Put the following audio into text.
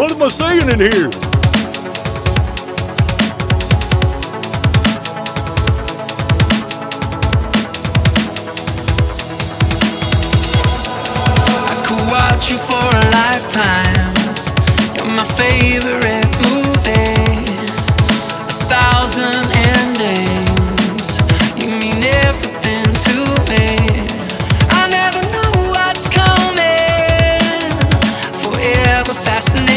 What am I saying in here? I could watch you for a lifetime. You're my favorite movie. A thousand endings. You mean everything to me. I never know what's coming. Forever fascinating.